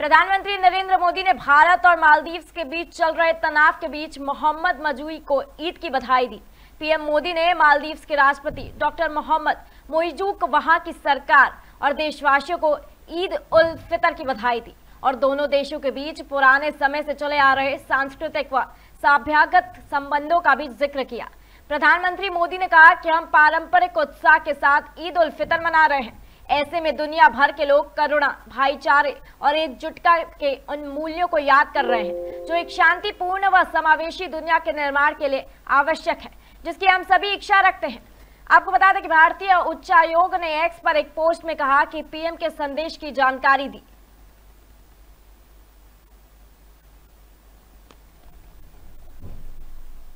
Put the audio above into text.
प्रधानमंत्री नरेंद्र मोदी ने भारत और मालदीव्स के बीच चल रहे तनाव के बीच मोहम्मद मजूई को ईद की बधाई दी। पीएम मोदी ने मालदीव्स के राष्ट्रपति डॉक्टर मोहम्मद मोइजूक, वहाँ की सरकार और देशवासियों को ईद उल फितर की बधाई दी और दोनों देशों के बीच पुराने समय से चले आ रहे सांस्कृतिक व सभ्यागत संबंधों का भी ज़िक्र किया। प्रधानमंत्री मोदी ने कहा कि हम पारंपरिक उत्साह के साथ ईद उल फितर मना रहे हैं। ऐसे में दुनिया भर के लोग करुणा, भाईचारे और एकजुटता के उन मूल्यों को याद कर रहे हैं, जो एक शांतिपूर्ण व समावेशी दुनिया के निर्माण के लिए आवश्यक है, जिसकी हम सभी इच्छा रखते हैं। आपको बता दें कि भारतीय उच्चायोग ने एक्स पर एक पोस्ट में कहा कि पीएम के संदेश की जानकारी दी।